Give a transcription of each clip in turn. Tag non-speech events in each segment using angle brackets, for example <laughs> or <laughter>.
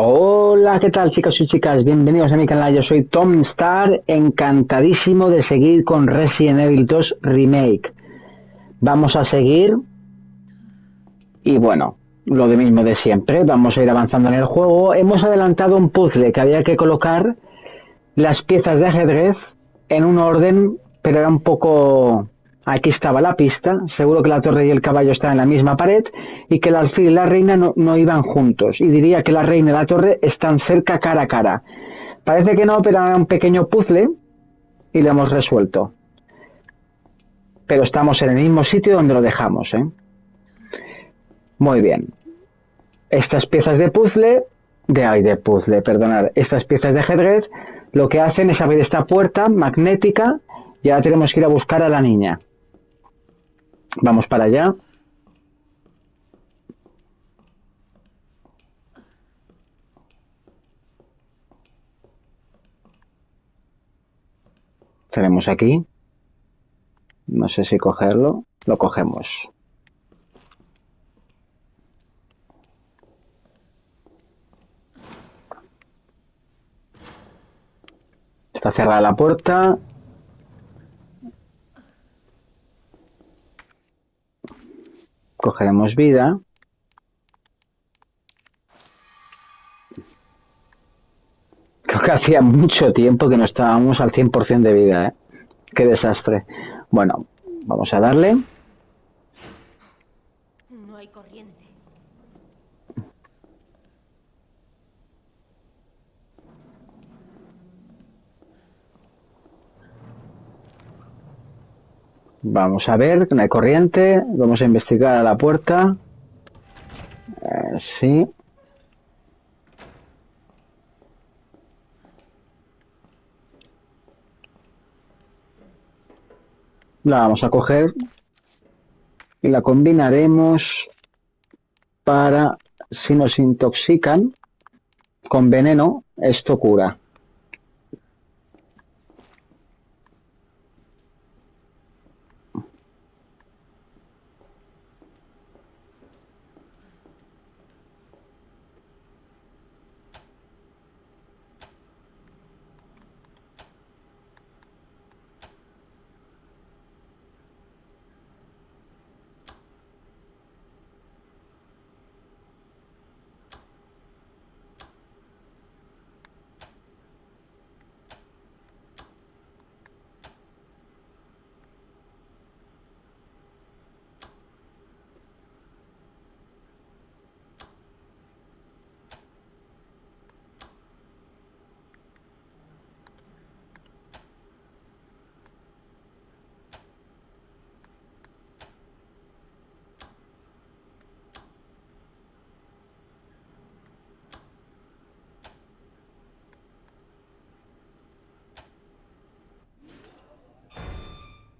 Hola, ¿qué tal chicos y chicas? Bienvenidos a mi canal, yo soy Tom Star, encantadísimo de seguir con Resident Evil 2 Remake. Vamos a seguir y bueno, lo de mismo de siempre, vamos a ir avanzando en el juego. Hemos adelantado un puzzle que había que colocar las piezas de ajedrez en un orden, pero era un poco Aquí estaba la pista, seguro que la torre y el caballo están en la misma pared y que el alfil y la reina no, iban juntos. Y diría que la reina y la torre están cerca cara a cara. Parece que no, pero era un pequeño puzzle y lo hemos resuelto. Pero estamos en el mismo sitio donde lo dejamos. ¿eh? Muy bien. Estas piezas de puzzle, de ay, de puzzle, perdonad, estas piezas de ajedrez, lo que hacen es abrir esta puerta magnética y ahora tenemos que ir a buscar a la niña. Vamos para allá. Tenemos aquí. No sé si cogerlo. Lo cogemos. Está cerrada la puerta. Cogeremos vida. Creo que hacía mucho tiempo que no estábamos al 100% de vida, ¿eh? Qué desastre. Bueno, vamos a darle. No hay corriente. Vamos a ver, no hay corriente. Vamos a investigar a la puerta. Eh, sí. La vamos a coger y la combinaremos para, si nos intoxican con veneno, esto cura.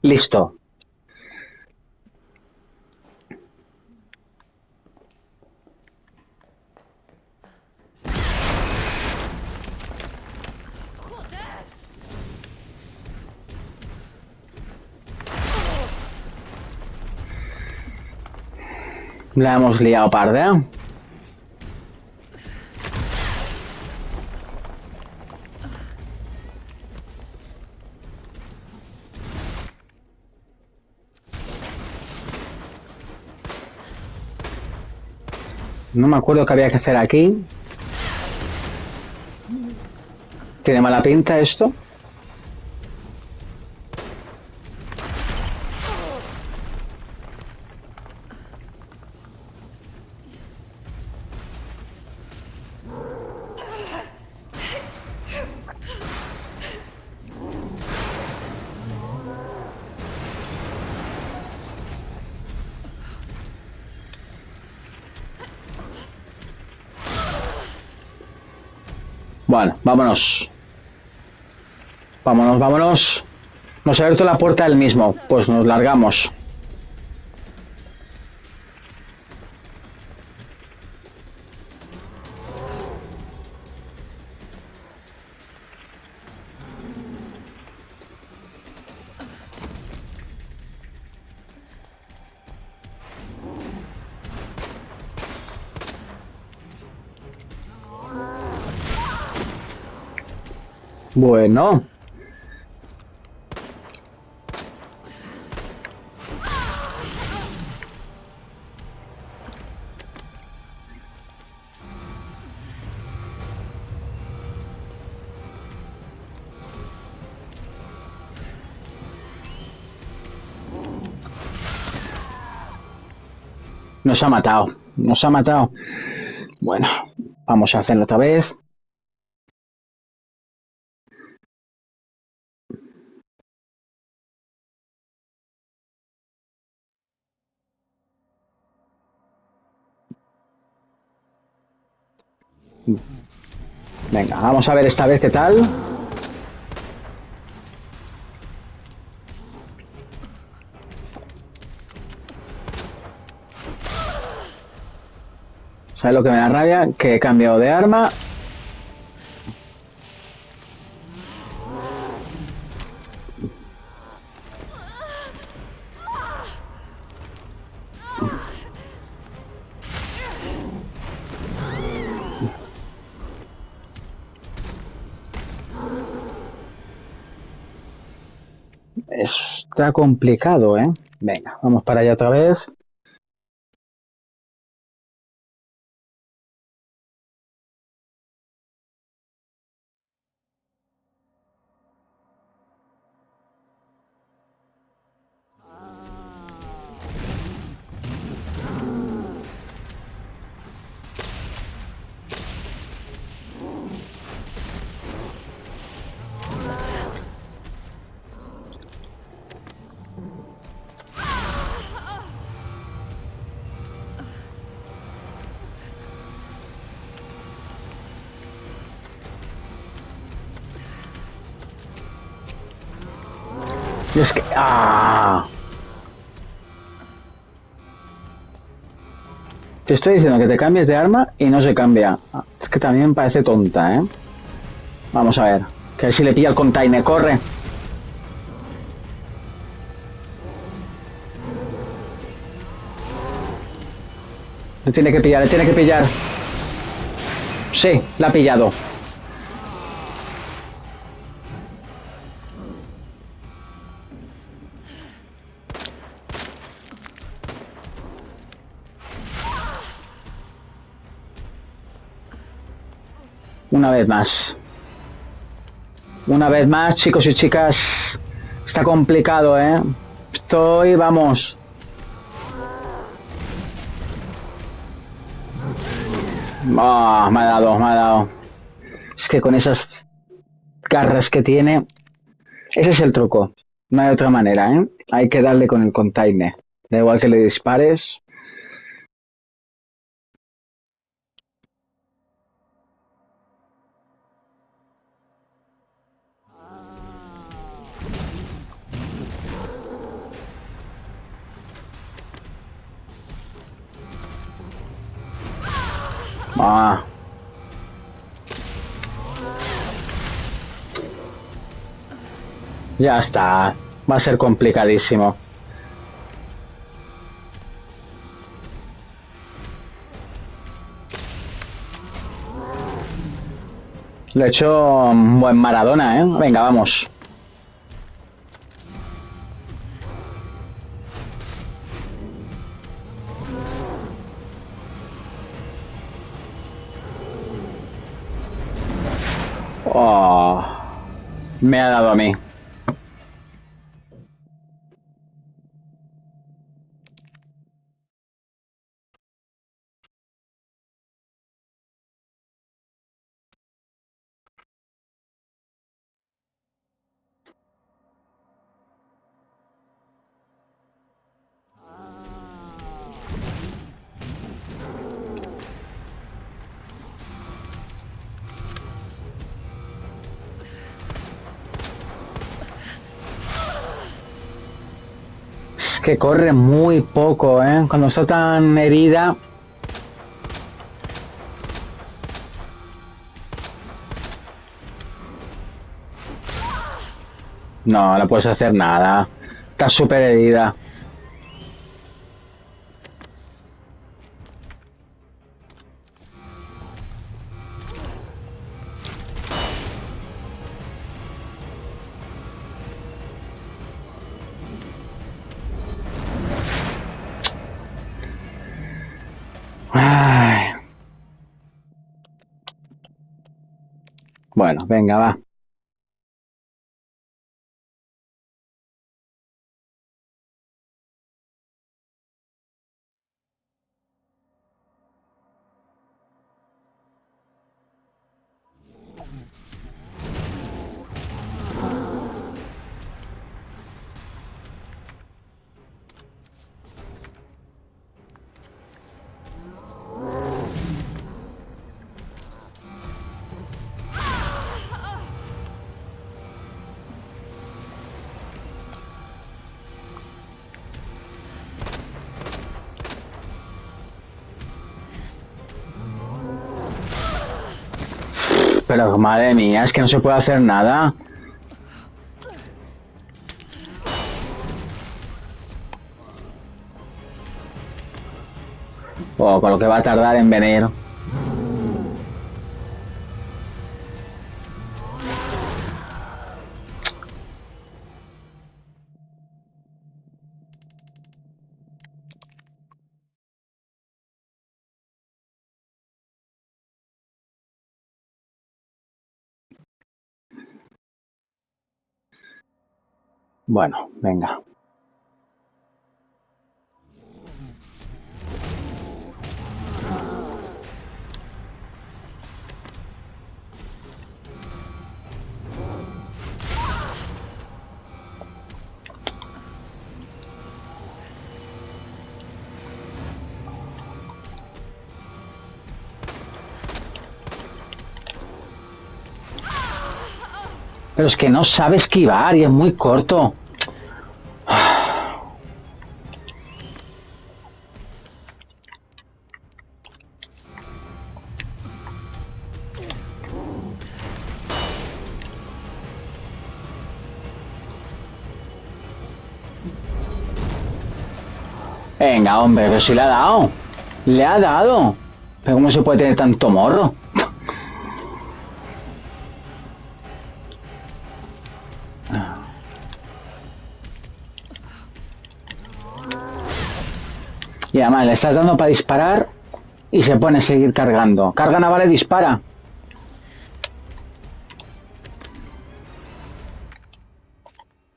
Listo. La hemos liado parda. No me acuerdo qué había que hacer aquí. ¿Tiene mala pinta esto? Vámonos. Vámonos, vámonos. Nos ha abierto la puerta del mismo. Pues nos largamos. Bueno. Nos ha matado, nos ha matado. Bueno, vamos a hacerlo otra vez. Venga, vamos a ver esta vez qué tal. ¿Sabes lo que me da rabia? Que he cambiado de arma. Está complicado, ¿eh? Venga, vamos para allá otra vez. Es que... ¡Ah! Te estoy diciendo que te cambies de arma y no se cambia. Es que también parece tonta, ¿eh? Vamos a ver. Que si le pilla el container, corre. Le tiene que pillar, le tiene que pillar. Sí, la ha pillado. Una vez más. Una vez más, chicos y chicas. Está complicado, ¿eh? Estoy, vamos. Ah, me ha dado, me ha dado. Es que con esas garras que tiene... Ese es el truco. No hay otra manera, ¿eh? Hay que darle con el container. Da igual que le dispares. Ah. Ya está. Va a ser complicadísimo. Lo he hecho buen Maradona, ¿eh? Venga, vamos. Me ha dado a mí. Que corre muy poco, ¿eh? Cuando está tan herida... No, no puedes hacer nada. Está súper herida. Bueno, venga, va. Pero madre mía, es que no se puede hacer nada. Oh, con lo que va a tardar en venir. Bueno, venga. Pero es que no sabe esquivar y es muy corto. Hombre, pero si le ha dado. Le ha dado. Pero ¿cómo se puede tener tanto morro? Y además le estás dando para disparar y se pone a seguir cargando. Carga naval y dispara.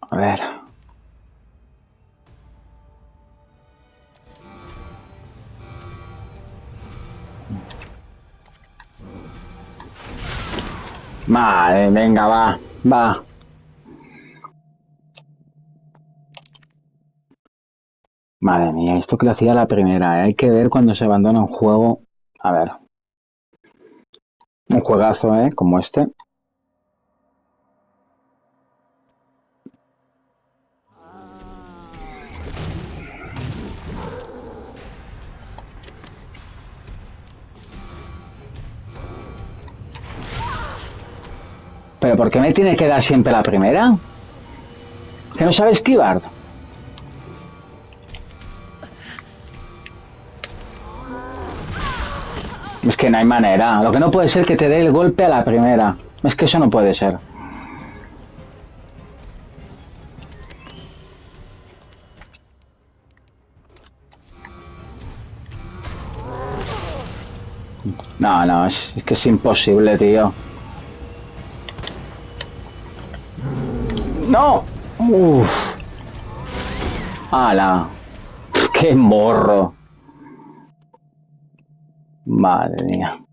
A ver. Vale, venga, va, va. Madre mía, esto que lo hacía la primera, ¿eh? hay que ver cuando se abandona un juego. A ver. Un juegazo, ¿eh? Como este. ¿Pero por qué me tiene que dar siempre la primera? ¿Que no sabe esquivar? Es que no hay manera. Lo que no puede ser que te dé el golpe a la primera. Es que eso no puede ser. No, no, es, es que es imposible, tío. ¡No! ¡Uf! ¡Hala! ¡Qué morro! Madre mía.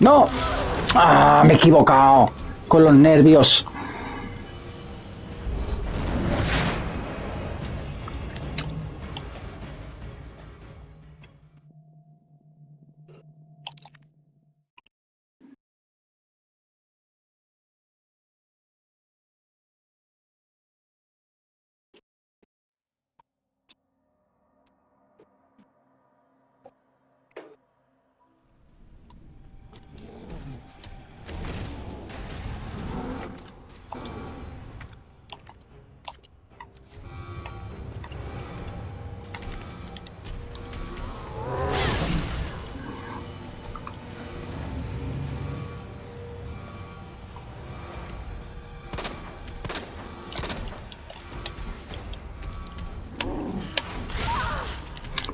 ¡No! ¡Ah! Me he equivocado. Con los nervios.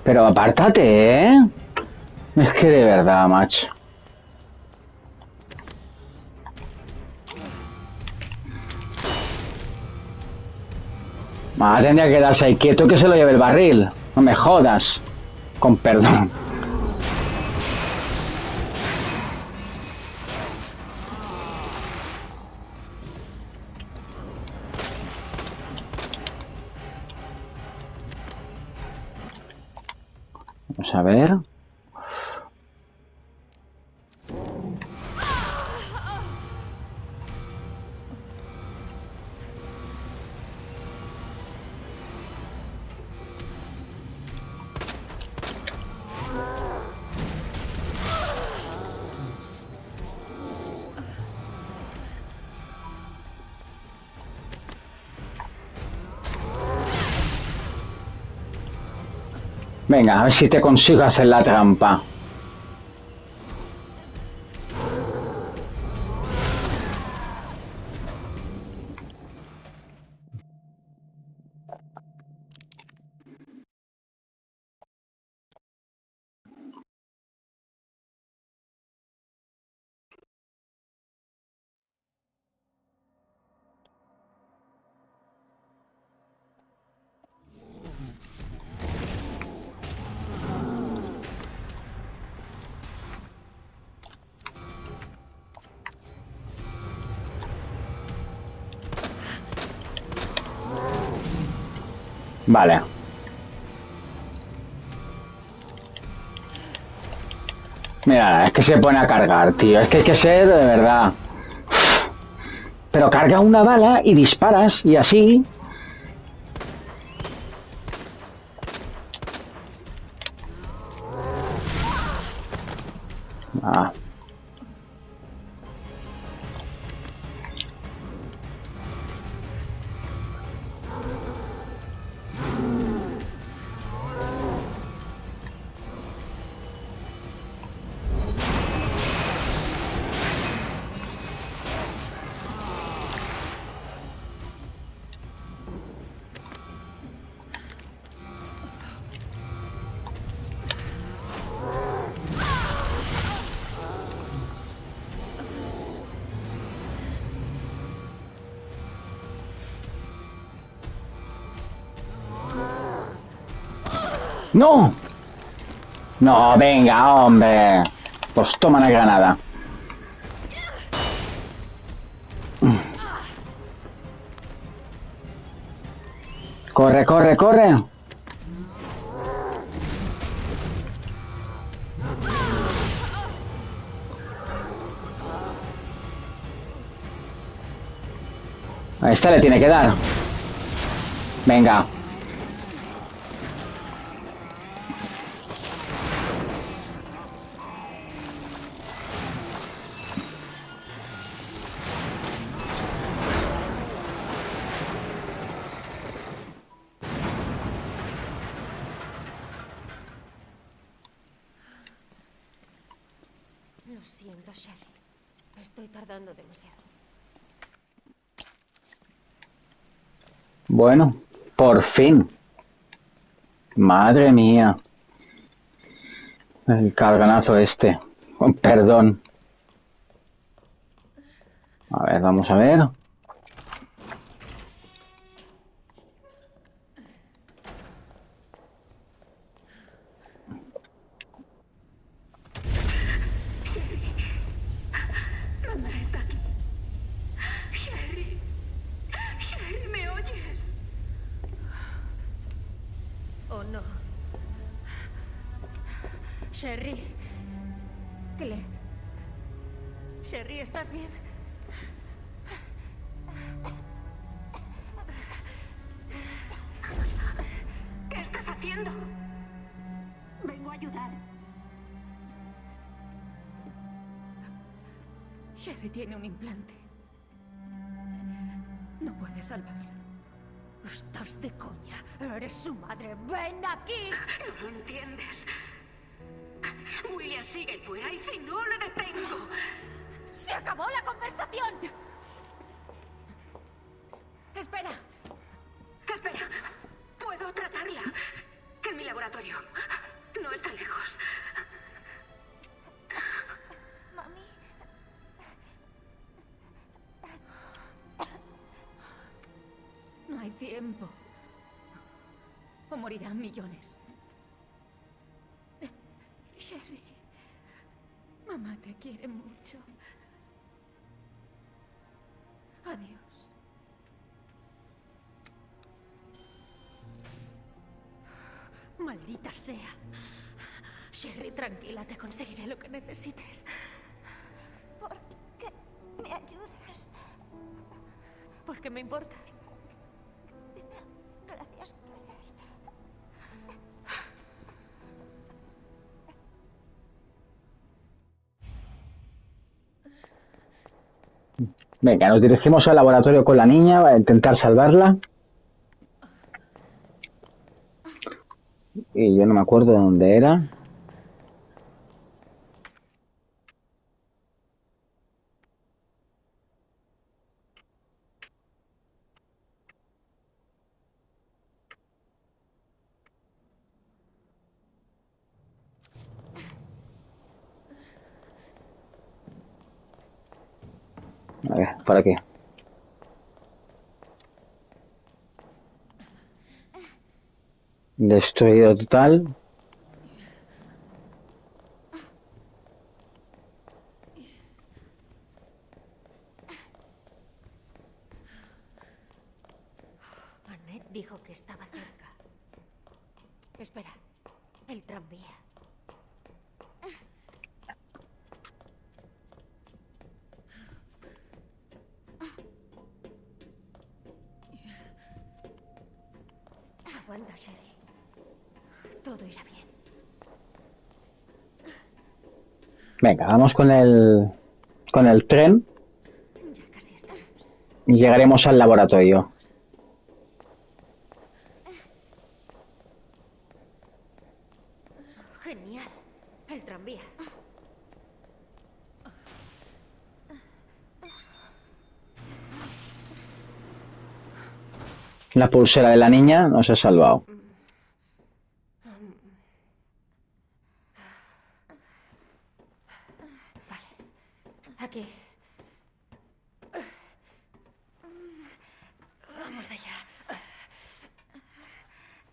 Pero apártate, ¿eh? Es que de verdad, macho. Más tendría que quedarse ahí quieto que se lo lleve el barril. No me jodas. Con perdón. Venga, a ver si te consigo hacer la trampa. Vale. Mira, es que se pone a cargar, tío. Es que hay que ser de verdad. Pero carga una bala y disparas y así. ¡No! No, venga, hombre. Pues toma una granada. Corre, corre, corre. A esta le tiene que dar. Venga. Demasiado. Bueno, por fin. Madre mía. El cabronazo este. <laughs> Perdón. A ver, vamos a ver. Estás de coña. Eres su madre. ¡Ven aquí! No lo entiendes. William sigue fuera y si no le detengo. ¡Se acabó la conversación! Espera. Espera, puedo tratarla en mi laboratorio. Tiempo. O morirán millones. Sherry, mamá te quiere mucho. Adiós. Maldita sea. Sherry, tranquila, te conseguiré lo que necesites. ¿Por qué me ayudas? Porque me importas. Venga, nos dirigimos al laboratorio con la niña a intentar salvarla. Y yo no me acuerdo de dónde era. A ver, ¿para qué? Destruido total. Dijo que estaba cerca. Espera, el tranvía. Venga, vamos con el con el tren Ya casi estamos. y llegaremos al laboratorio. Genial. El tranvía. La pulsera de la niña nos ha salvado. Aquí. Vamos allá.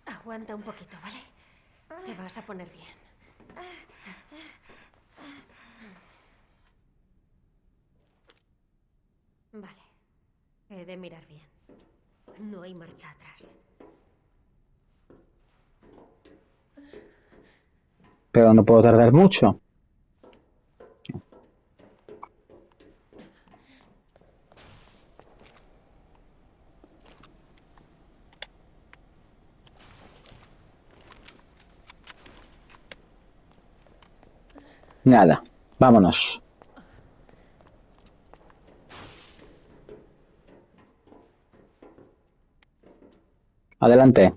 Aguanta un poquito, ¿vale? Te vas poner bien. Vale. He de mirar bien. No hay marcha atrás. Pero no puedo tardar mucho. Nada, vámonos. Adelante.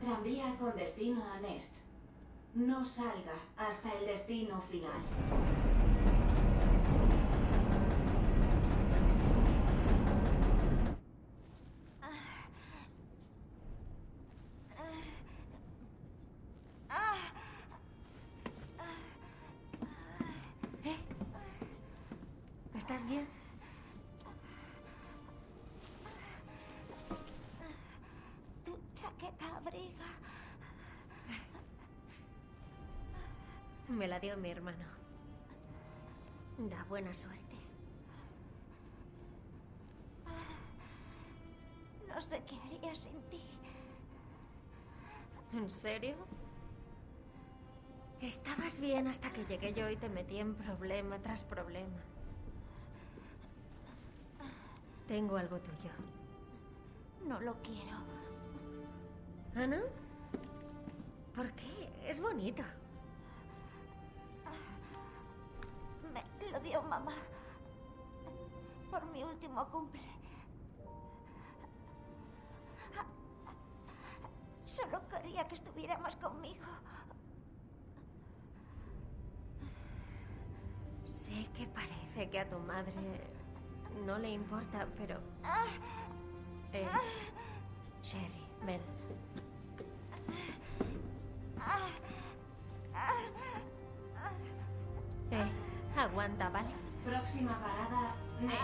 Tranvía con destino a Nest. No salga hasta el destino final. Mi hermano. Da buena suerte. No sé qué haría sin ti. ¿En serio? Estabas bien hasta que llegué yo y te metí en problema tras problema. Tengo algo tuyo. No lo quiero. ¿Ah, no? ¿Por qué? Es bonito. Dio mamá. Por mi último cumple. Solo quería que estuviera más conmigo. Sé que parece que a tu madre no le importa, pero... Eh, Sherry, ven. Aguanta, ¿vale? Próxima parada, Nest.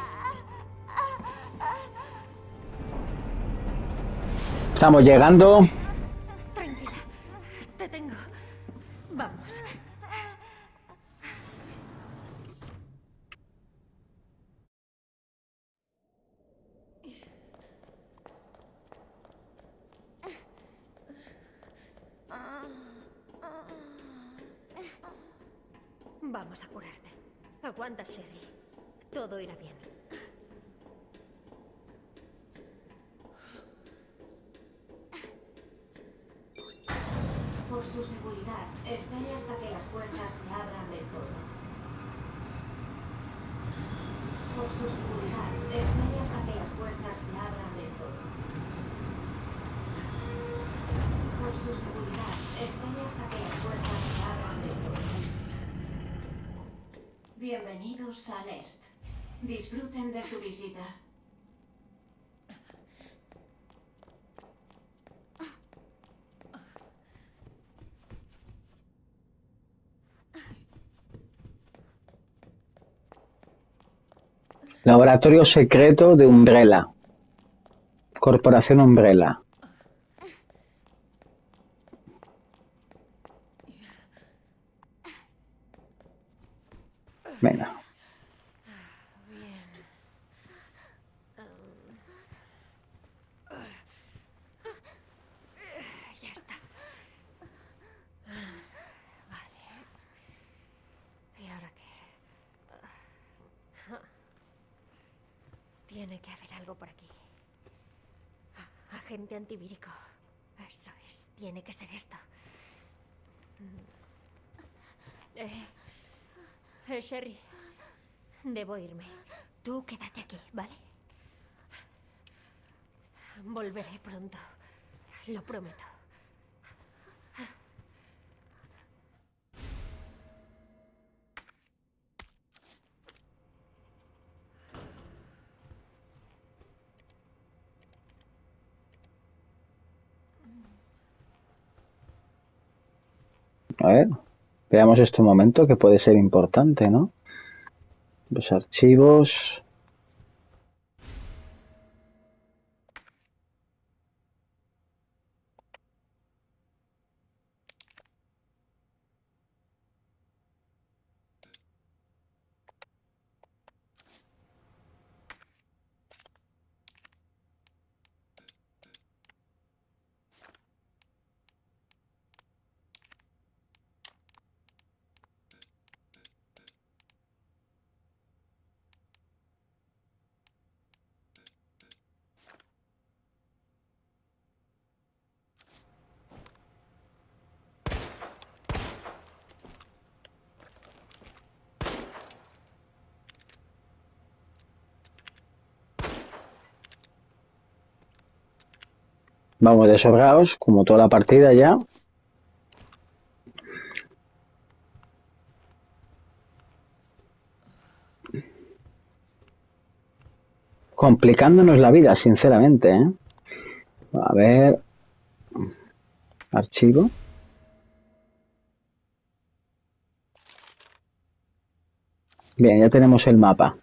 Estamos llegando. Tranquila. Te tengo. Vamos. Vamos a curarte. Aguanta, Sherry. Todo irá bien. Por su seguridad, espere hasta que las puertas se abran del todo. Por su seguridad, espere hasta que las puertas se abran del todo. Por su seguridad, espere hasta que las puertas se abran del todo. Bienvenidos a Nest. Disfruten de su visita. Laboratorio secreto de Umbrella. Corporación Umbrella. Venga. Ya está. Vale. ¿Y ahora qué? Tiene que haber algo por aquí. Agente antivírico. Eso es. Tiene que ser esto. Eh, eh, Sherry. Debo irme. Tú quédate aquí, ¿vale? Volveré pronto. Lo prometo. A ver. Veamos este momento que puede ser importante, ¿no? Los archivos. Vamos de sobraos, como toda la partida ya. Complicándonos la vida, sinceramente, ¿eh? A ver. Archivo. Bien, ya tenemos el mapa.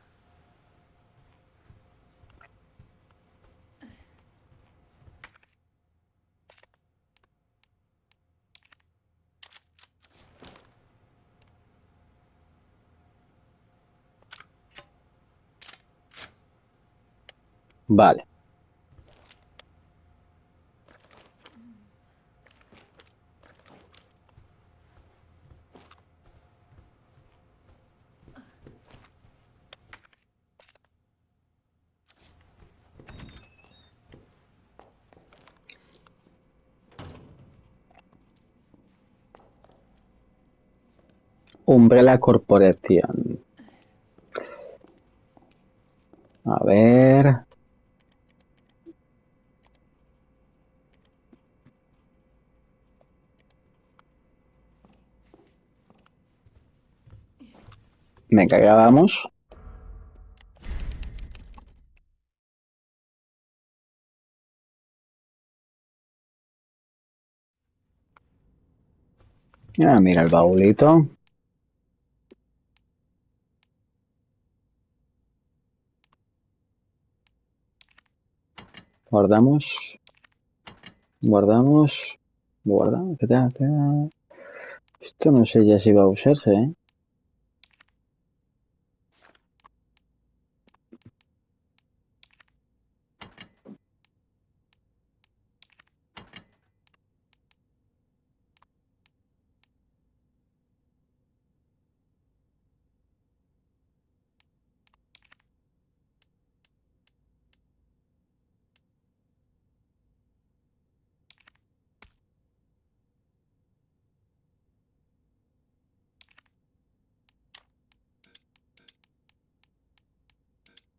Vale. Umbrella Corporation. A ver. Venga, grabamos. Ah, mira el baulito. Guardamos. Guardamos. Guardamos. Esto no sé ya si va a usarse, ¿eh?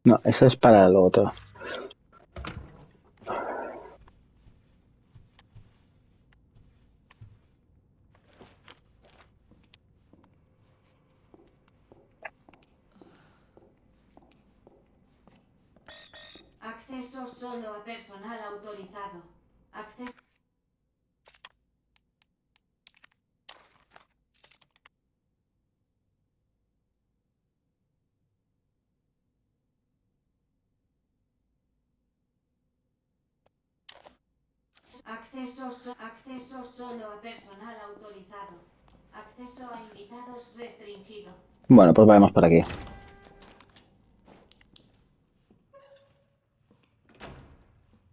No, eso es para lo otro. Acceso solo a personal autorizado. Acceso. Acceso, so- acceso solo a personal autorizado. Acceso a invitados restringido. Bueno, pues vamos por aquí.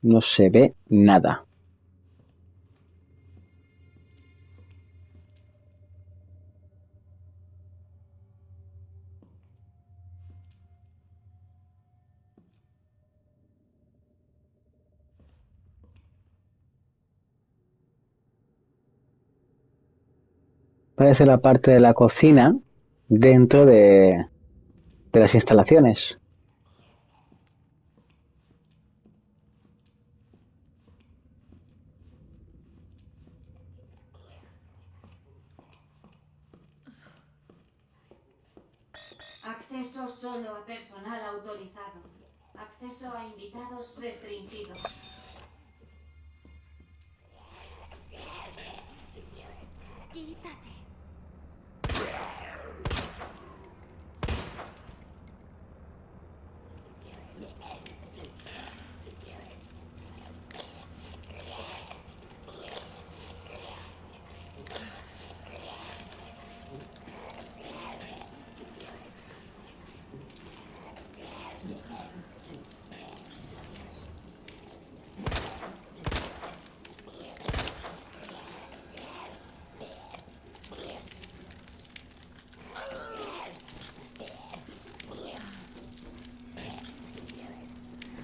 No se ve nada. Parece la parte de la cocina dentro de, de las instalaciones. Acceso solo a personal autorizado. Acceso a invitados restringido. Quítate. Yeah.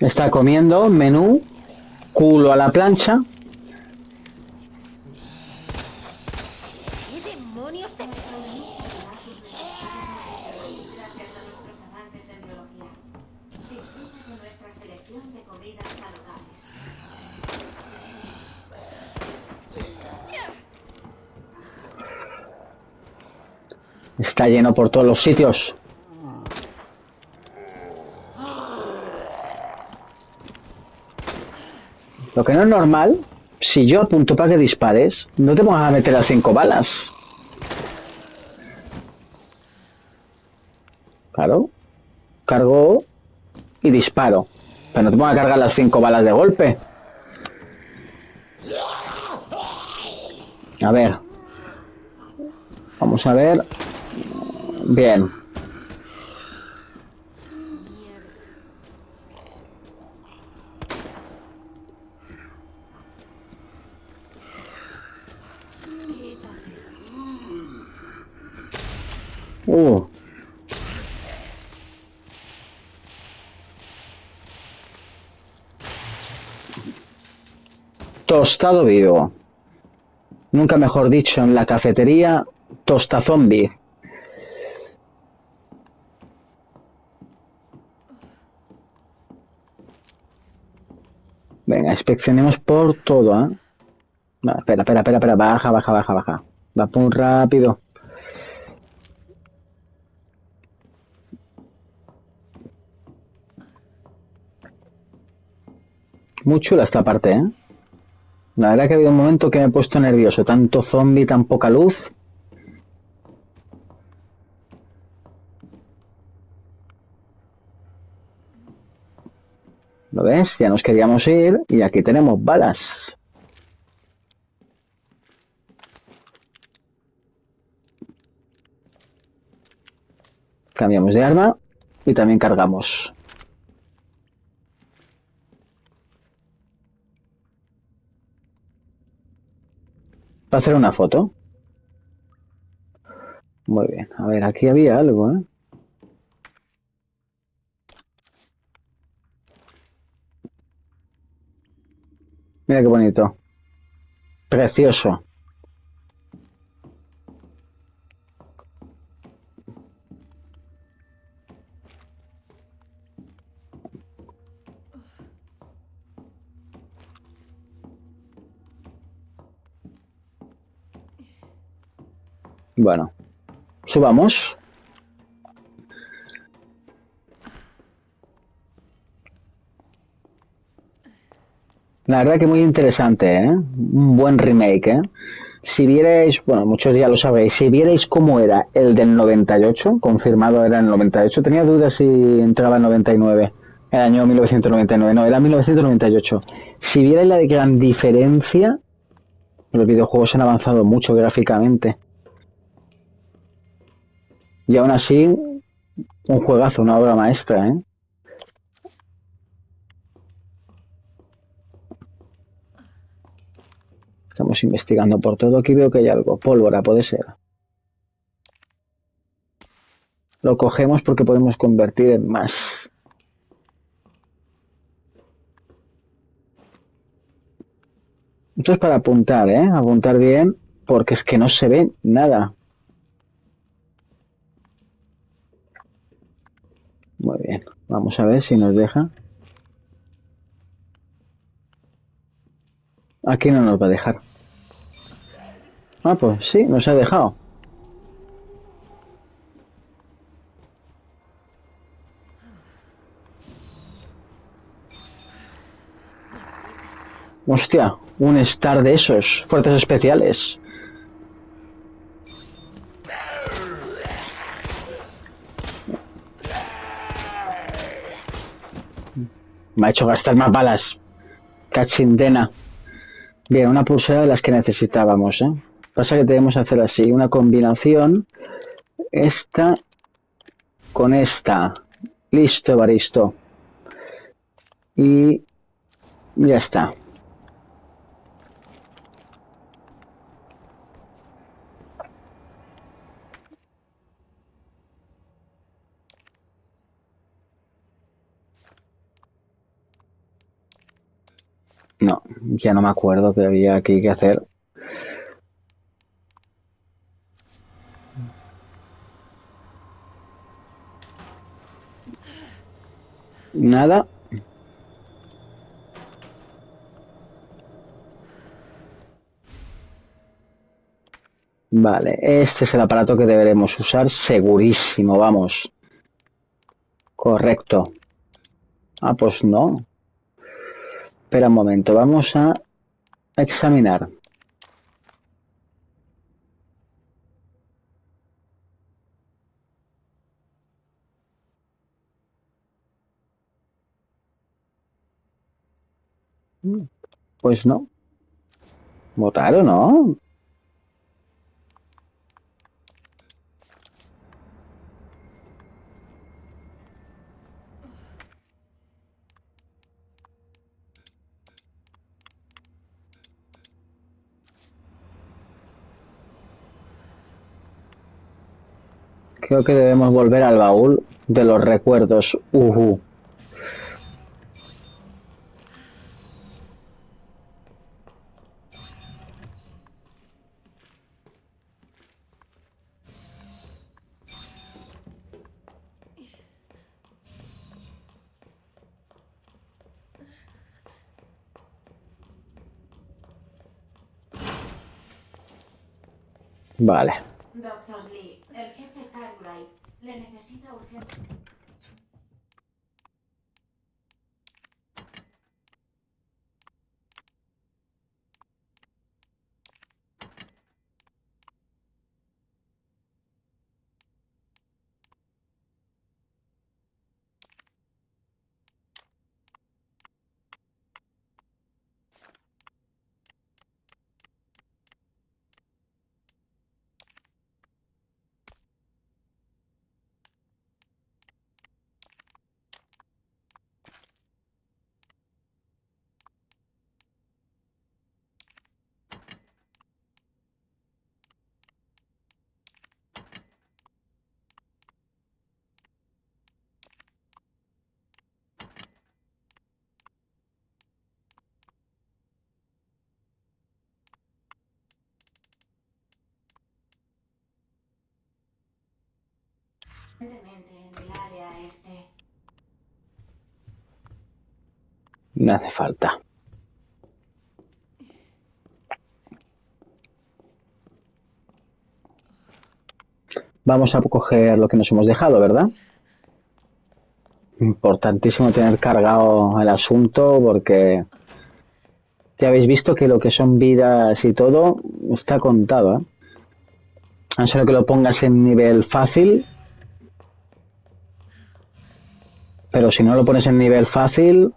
Está comiendo menú, culo a la plancha. ¿Qué demonios te Cubrirá sus necesidades nutricionales gracias a nuestros avances en biología. Disfruta de nuestra selección de comidas saludables. Está lleno por todos los sitios. Lo que no es normal, si yo apunto para que dispares, no te vas a meter las cinco balas. Claro. Cargo y disparo. Pero no te pongas a cargar las cinco balas de golpe. A ver. Vamos a ver. Bien. Uh. Tostado vivo. Nunca mejor dicho en la cafetería, tosta zombie. Venga, inspeccionemos por todo, ¿eh? Espera, espera, espera, espera, baja, baja, baja, baja. Va muy rápido. Muy chula esta parte, ¿eh? La verdad que ha habido un momento que me he puesto nervioso. Tanto zombie, tan poca luz. ¿Lo ves? Ya nos queríamos ir y aquí tenemos balas. Cambiamos de arma y también cargamos. Va a hacer una foto. Muy bien. A ver, aquí había algo, ¿eh? Mira qué bonito. Precioso. Bueno, subamos. La verdad que muy interesante, ¿eh? Un buen remake, ¿eh? Si vierais, bueno, muchos ya lo sabéis, si vierais cómo era el del 98, confirmado era el 98, tenía dudas si entraba el 99, el año 1999, no, era 1998. Si vierais la gran diferencia, los videojuegos han avanzado mucho gráficamente. Y aún así, un juegazo, una obra maestra, ¿eh? Estamos investigando por todo. Aquí veo que hay algo. Pólvora, puede ser. Lo cogemos porque podemos convertir en más. Esto es para apuntar, ¿eh? Apuntar bien porque es que no se ve nada. Muy bien. Vamos a ver si nos deja. Aquí no nos va a dejar. Ah, pues sí, nos ha dejado. Hostia, un star de esos, fuerzas especiales. Me ha hecho gastar más balas. Cachindena. Bien, una pulsera de las que necesitábamos, ¿eh? Pasa que debemos hacer así, una combinación. Esta con esta. Listo, Baristo. Y ya está. No, ya no me acuerdo que había aquí que hacer. Nada. Vale, este es el aparato que deberemos usar segurísimo, vamos. Correcto. Ah, pues no. Espera un momento, vamos a examinar. Pues no. Votaron, ¿no? Creo que debemos volver al baúl de los recuerdos. Uhu. Vale. Área este. Hace falta. Vamos a coger lo que nos hemos dejado, ¿verdad? Importantísimo tener cargado el asunto porque ya habéis visto que lo que son vidas y todo está contado, ¿eh? A no ser que lo pongas en nivel fácil. Pero si no lo pones en nivel fácil,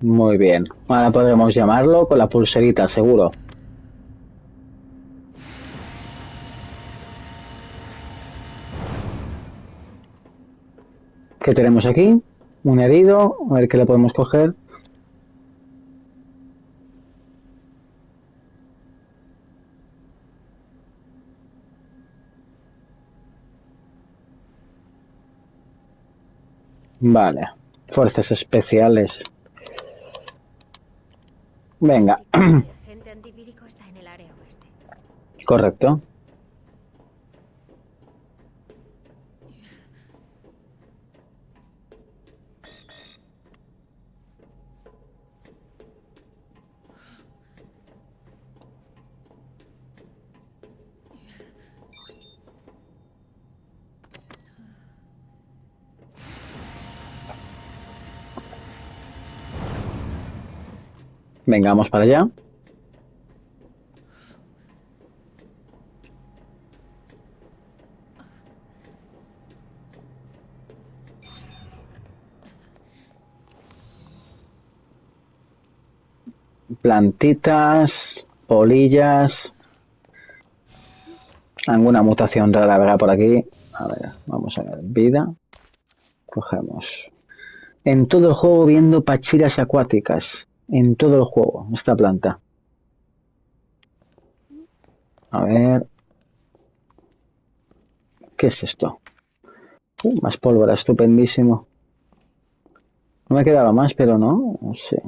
Muy bien. Ahora podremos llamarlo con la pulserita, seguro. ¿Qué tenemos aquí? Un herido. A ver qué le podemos coger. Vale. Fuerzas especiales. Venga. Sí, el <clears throat> agente antivírico está en el área oeste. Correcto. Venga, vamos para allá. Plantitas, polillas. Alguna mutación rara habrá por aquí. A ver, vamos a ver. Vida. Cogemos. En todo el juego viendo pachiras acuáticas. En todo el juego, esta planta. A ver. ¿Qué es esto? Uh, más pólvora, estupendísimo. No me quedaba más, pero no, no sé.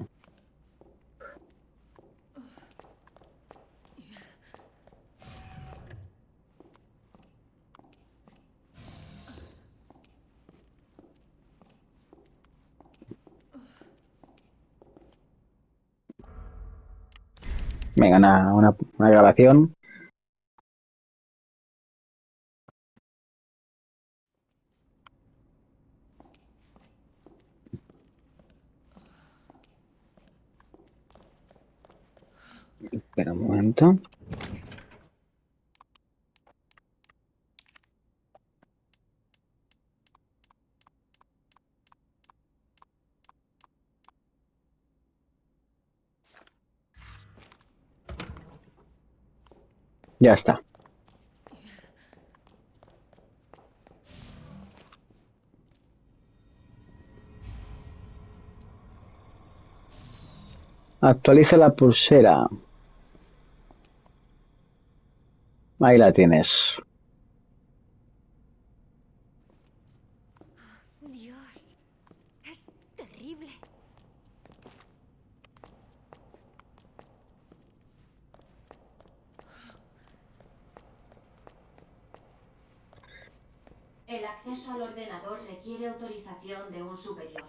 Venga, una, una, una grabación. Espera un momento. Ya está. Actualiza la pulsera. Ahí la tienes. Dios, es terrible. El acceso al ordenador requiere autorización de un superior.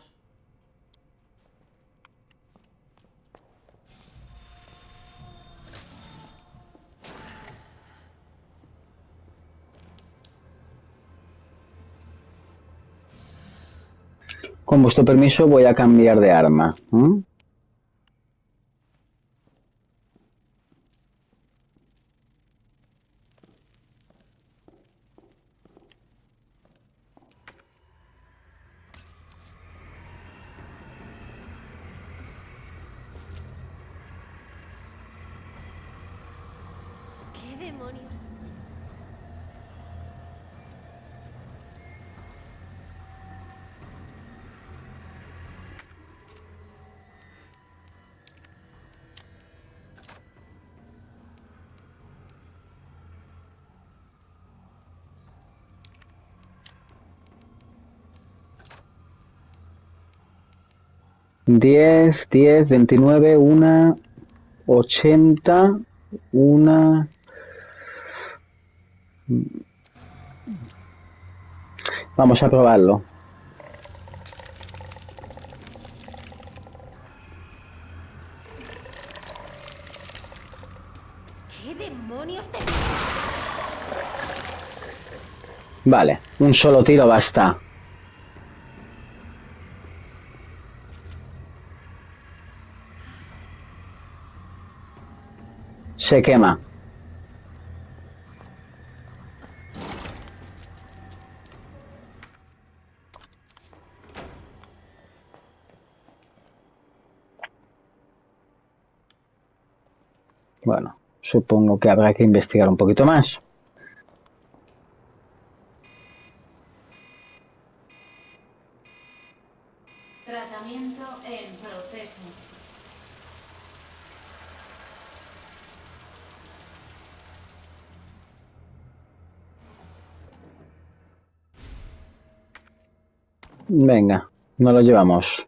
Con vuestro permiso voy a cambiar de arma. Diez, diez, veintinueve, una, ochenta, una... Vamos a probarlo. ¿Qué demonios te... Vale, un solo tiro basta. Se quema. Supongo que habrá que investigar un poquito más. Tratamiento en proceso. Venga, no lo llevamos.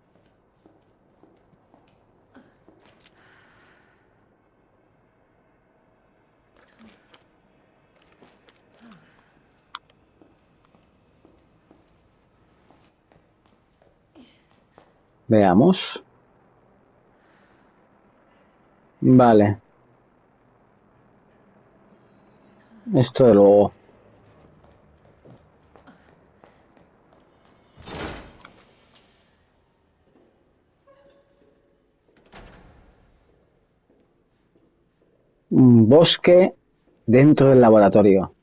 Veamos. Vale. Esto de luego. Bosque dentro del laboratorio.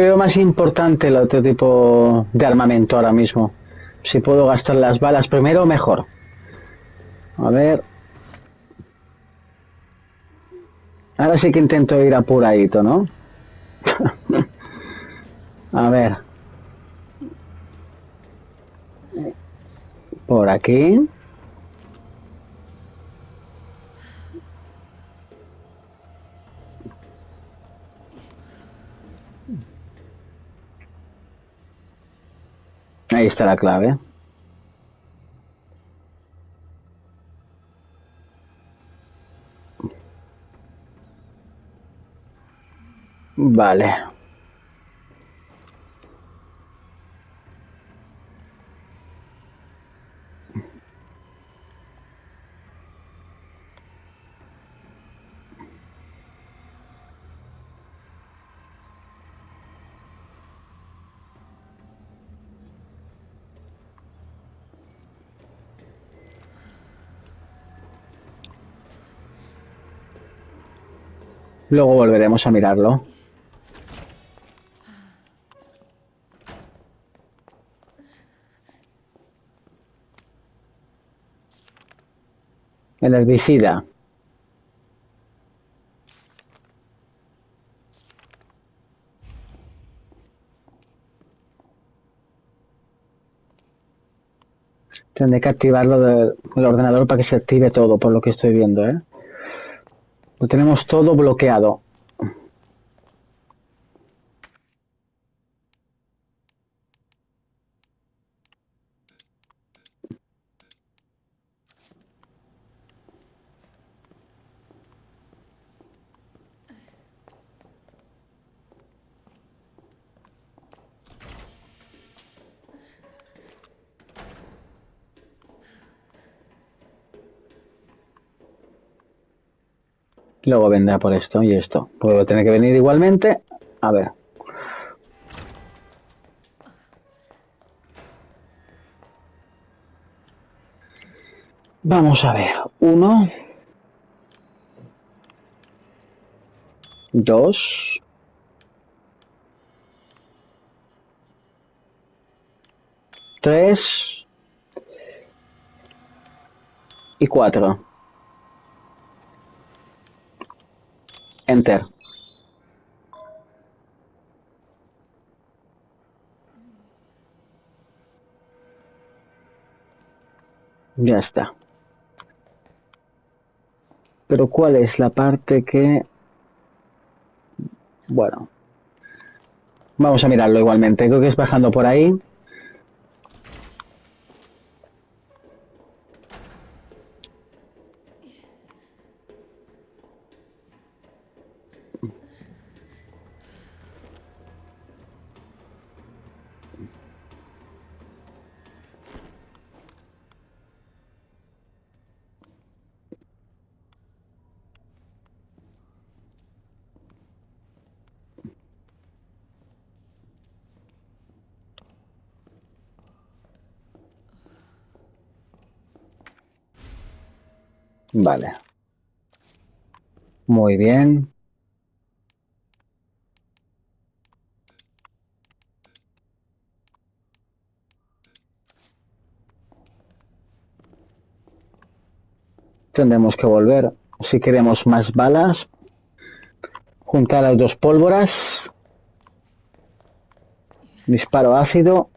Que más importante el otro tipo de armamento ahora mismo. Si puedo gastar las balas primero, mejor. A ver. Ahora sí que intento ir apuradito, ¿no? <laughs> A ver. Por aquí. Ahí está la clave. Vale. Luego volveremos a mirarlo. El herbicida. Tendré que activarlo del ordenador para que se active todo, por lo que estoy viendo, ¿eh? Lo tenemos todo bloqueado. Luego vendrá por esto y esto. Puedo tener que venir igualmente. A ver. Vamos a ver. Uno. Dos. Tres. Y cuatro. Enter. Ya está. Pero ¿cuál es la parte que... Bueno. Vamos a mirarlo igualmente. Creo que es bajando por ahí. Vale. Muy bien. Tendremos que volver. Si queremos más balas. Juntar las dos pólvoras. Disparo ácido.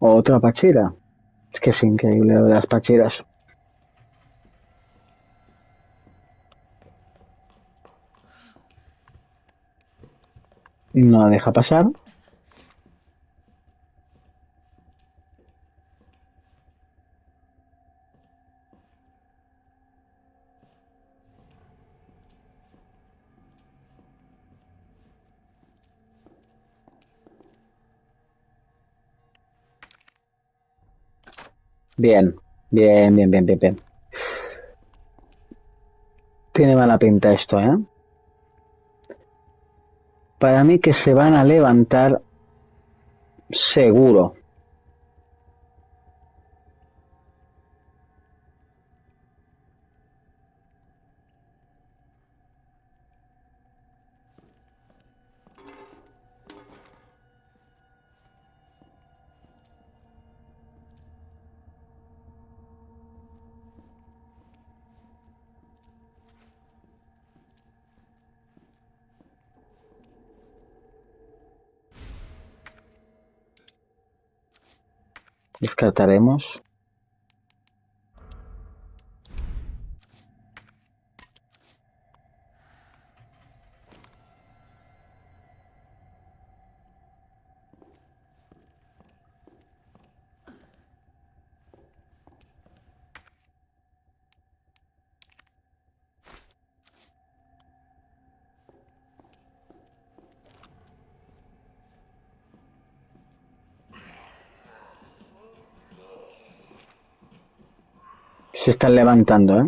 Otra pachera. Es que es increíble lo de las pacheras. No deja pasar. Bien, bien, bien, bien, bien, bien. Tiene mala pinta esto, ¿eh? Para mí que se van a levantar seguro. Descartaremos. Se levantando, ¿eh?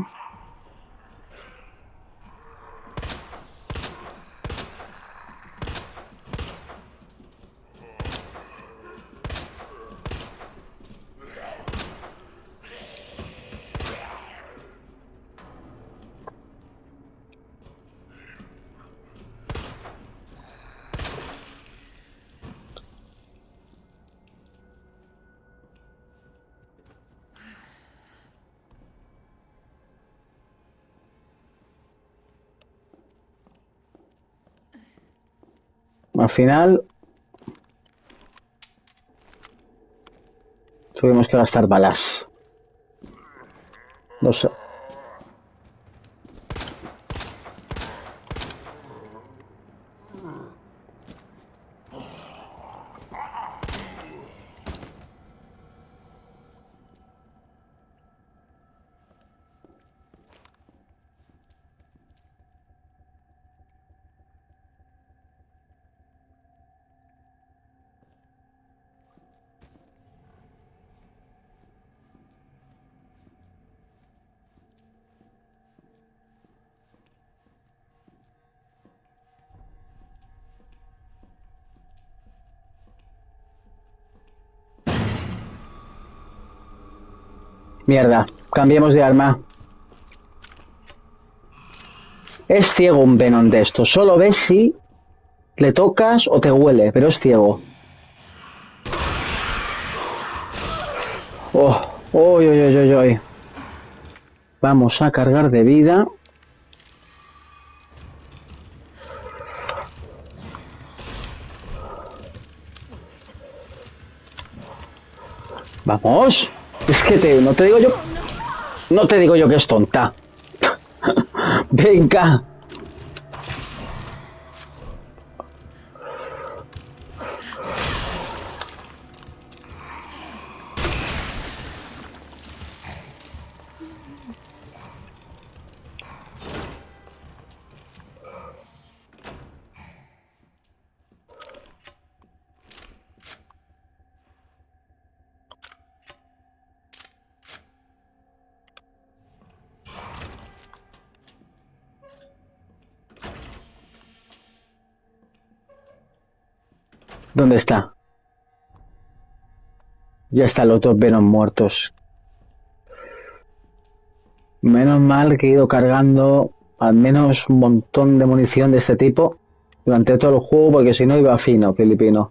Al final tuvimos que gastar balas. No sé. Mierda, cambiemos de arma. Es ciego un Venom de estos. Solo ves si le tocas o te huele, pero es ciego. Oh, uy, uy, uy, uy. Vamos a cargar de vida. Vamos. Es que te, no te digo yo. No te digo yo que es tonta. <laughs> Venga. ¿Dónde está? Ya están los dos Venom muertos. Menos mal que he ido cargando al menos un montón de munición de este tipo durante todo el juego, porque si no iba fino, filipino.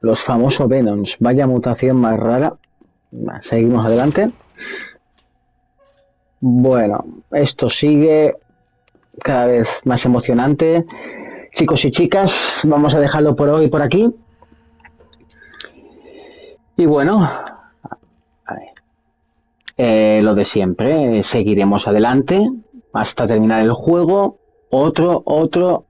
Los famosos Venoms. Vaya mutación más rara. Seguimos adelante. Bueno, esto sigue cada vez más emocionante. Chicos y chicas, vamos a dejarlo por hoy por aquí. Y bueno, eh, lo de siempre, seguiremos adelante hasta terminar el juego, otro, otro.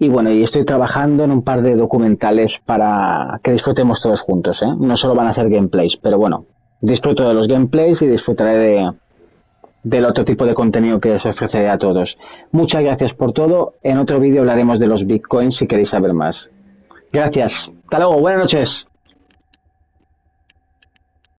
Y bueno, y estoy trabajando en un par de documentales para que disfrutemos todos juntos. ¿eh? No solo van a ser gameplays, pero bueno, disfruto de los gameplays y disfrutaré de, del otro tipo de contenido que os ofreceré a todos. Muchas gracias por todo. En otro vídeo hablaremos de los bitcoins si queréis saber más. Gracias. Hasta luego. Buenas noches.